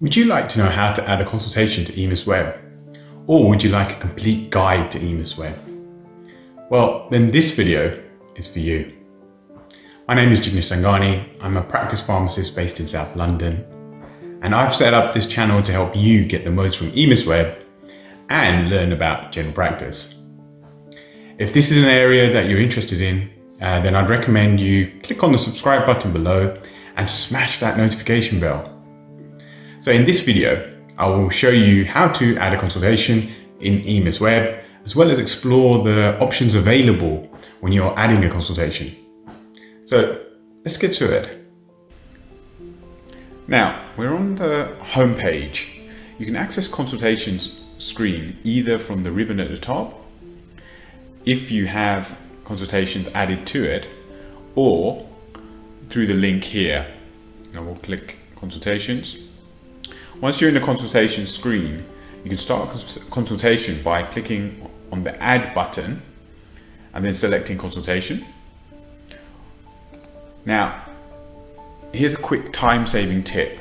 Would you like to know how to add a consultation to EMIS Web? Or would you like a complete guide to EMIS Web? Well, then this video is for you. My name is Jignesh Sangani. I'm a practice pharmacist based in South London. And I've set up this channel to help you get the most from EMIS Web and learn about general practice. If this is an area that you're interested in, uh, then I'd recommend you click on the subscribe button below and smash that notification bell. So in this video, I will show you how to add a consultation in EMIS Web, as well as explore the options available when you're adding a consultation. So let's get to it. Now, we're on the home page. You can access consultations screen either from the ribbon at the top, if you have consultations added to it, or through the link here. Now we'll click consultations. Once you're in the consultation screen, you can start a consultation by clicking on the add button and then selecting consultation. Now, here's a quick time saving tip.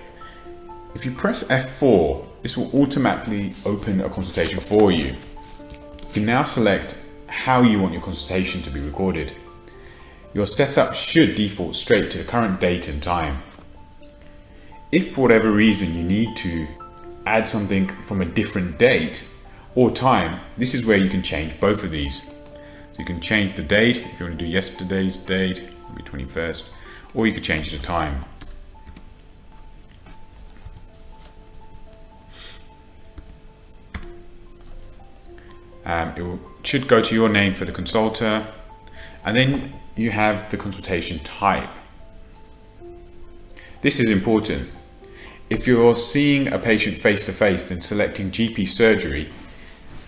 If you press F4, this will automatically open a consultation for you. You can now select how you want your consultation to be recorded. Your setup should default straight to the current date and time. If for whatever reason you need to add something from a different date or time, this is where you can change both of these. So you can change the date, if you want to do yesterday's date, maybe 21st, or you could change the time. Um, it will, should go to your name for the consulter, and then you have the consultation type. This is important if you're seeing a patient face to face, then selecting GP surgery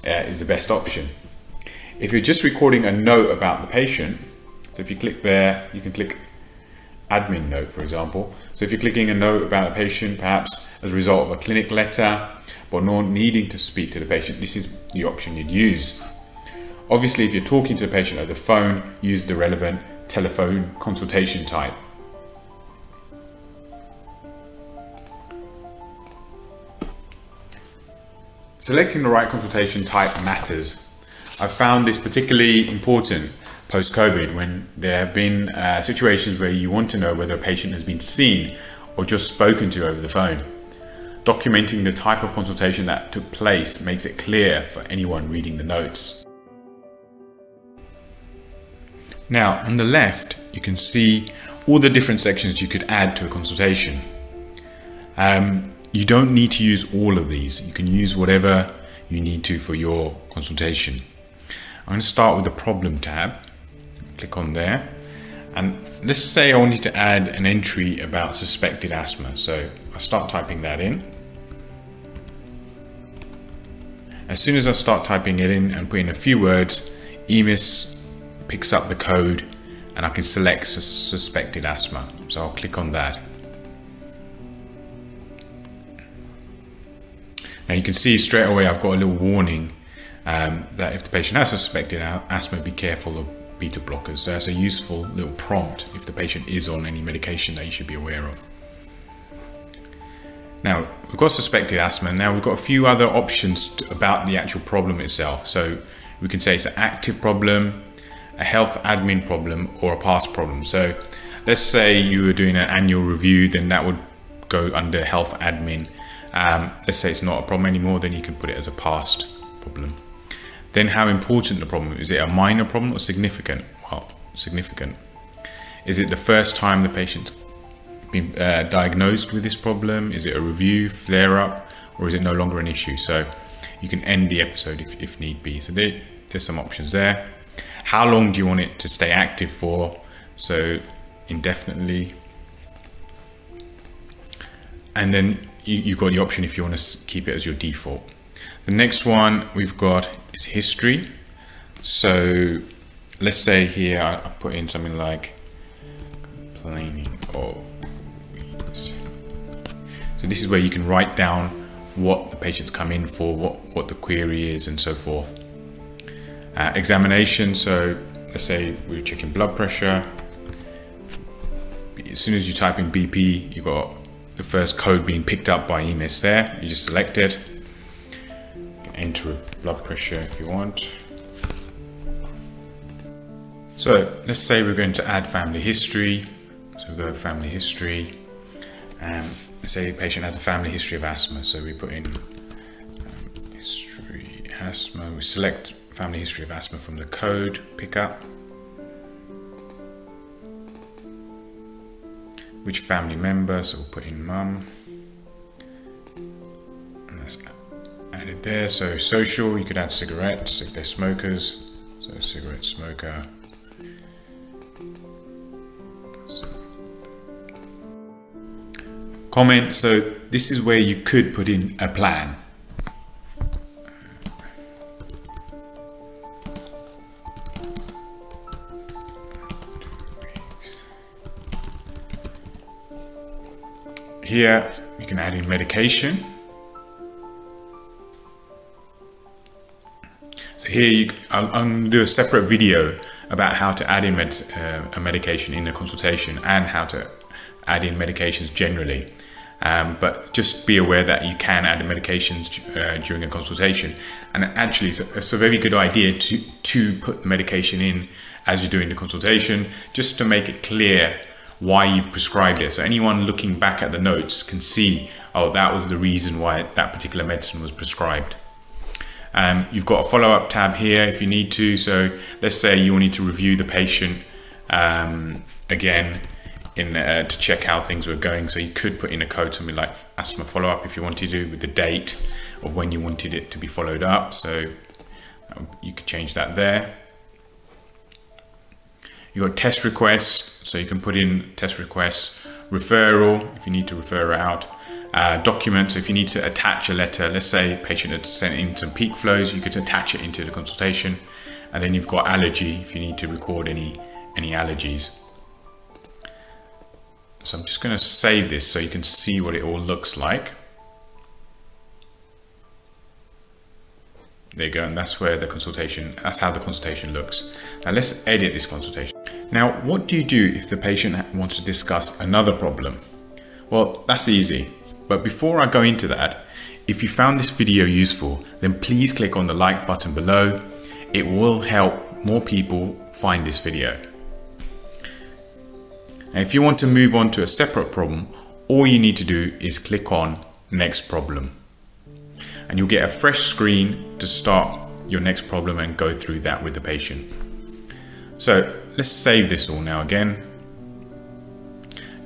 uh, is the best option. If you're just recording a note about the patient, so if you click there, you can click admin note, for example. So if you're clicking a note about a patient, perhaps as a result of a clinic letter, but not needing to speak to the patient, this is the option you'd use. Obviously, if you're talking to the patient over the phone, use the relevant telephone consultation type. Selecting the right consultation type matters. I've found this particularly important post-COVID when there have been uh, situations where you want to know whether a patient has been seen or just spoken to over the phone. Documenting the type of consultation that took place makes it clear for anyone reading the notes. Now, on the left, you can see all the different sections you could add to a consultation. Um, you don't need to use all of these. You can use whatever you need to for your consultation. I'm going to start with the problem tab. Click on there. And let's say I wanted to add an entry about suspected asthma. So I start typing that in. As soon as I start typing it in and putting a few words, EMIS picks up the code and I can select suspected asthma. So I'll click on that. Now you can see straight away I've got a little warning um, that if the patient has suspected asthma, be careful of beta blockers. So that's a useful little prompt if the patient is on any medication that you should be aware of. Now we've got suspected asthma. Now we've got a few other options to, about the actual problem itself. So we can say it's an active problem, a health admin problem, or a past problem. So let's say you were doing an annual review, then that would go under health admin um, let's say it's not a problem anymore, then you can put it as a past problem. Then how important the problem is. it a minor problem or significant? Well, significant. Is it the first time the patient's been uh, diagnosed with this problem? Is it a review, flare up, or is it no longer an issue? So you can end the episode if, if need be. So there, there's some options there. How long do you want it to stay active for? So indefinitely. And then you, have got the option if you want to keep it as your default. The next one we've got is history. So let's say here I, put in something like complaining of so this is where you can write down what the patient's come in for, what, what the query is and so forth. Uh, examination, so let's say we're checking blood pressure. As soon as you type in BP, you got the first code being picked up by EMIS there. You just select it. enter blood pressure if you want. So let's say we're going to add family history. So we go family history. Um, let's say the patient has a family history of asthma. So we put in um, history asthma. We select family history of asthma from the code pickup. Which family member? So we'll put in mum. And that's added there. So social, you could add cigarettes if they're smokers. So cigarette smoker. comment. So this is where you could put in a plan. Here you can add in medication. So here you, I'm, I'm going to do a separate video about how to add in uh, a medication in a consultation and how to add in medications generally. Um, but just be aware that you can add medications uh, during a consultation. And actually, it's a, it's a, very good idea to, to put the medication in as you're doing the consultation, just to make it clear why you've prescribed it. So anyone looking back at the notes can see, oh, that was the reason why that particular medicine was prescribed. Um, you've got a follow-up tab here if you need to. So let's say you need to review the patient um, again in uh, to check how things were going. So you could put in a code, something like asthma follow up if you wanted to, with the date of when you wanted it to be followed up. So um, you could change that there. You got test requests, so you can put in test requests, referral if you need to refer out. Uh, documents, so if you need to attach a letter, let's say patient had sent in some peak flows, you could attach it into the consultation. And then you've got allergy if you need to record any any allergies. So I'm just going to save this so you can see what it all looks like. There you go, and that's where the consultation, that's how the consultation looks. Now let's edit this consultation. Now, what do you do if the patient wants to discuss another problem? Well, that's easy. But before I go into that, if you found this video useful, then please click on the like button below. It will help more people find this video. If you want to move on to a separate problem, all you need to do is click on next problem. And you'll get a fresh screen to start your next problem and go through that with the patient. So let's save this all now again.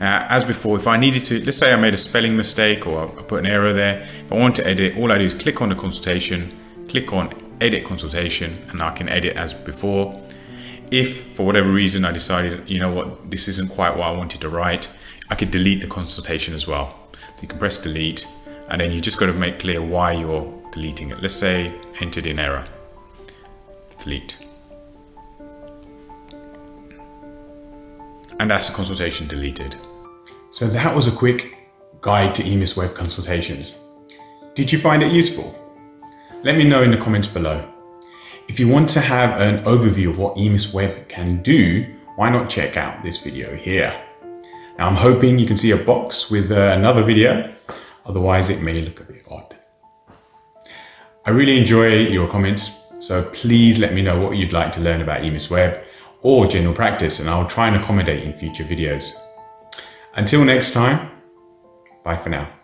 Uh, as before, if I needed to, let's say I made a spelling mistake or I put an error there. If I want to edit, all I do is click on the consultation, click on edit consultation, and I can edit as before if for whatever reason I decided, you know what, this isn't quite what I wanted to write, I could delete the consultation as well. So you can press delete and then you just got to make clear why you're deleting it. Let's say entered in error. Delete. And that's the consultation deleted. So that was a quick guide to EMIS web consultations. Did you find it useful? Let me know in the comments below. If you want to have an overview of what EMIS Web can do, why not check out this video here. Now I'm hoping you can see a box with uh, another video, otherwise it may look a bit odd. I really enjoy your comments, so please let me know what you'd like to learn about EMIS Web or general practice and I'll try and accommodate in future videos. Until next time, bye for now.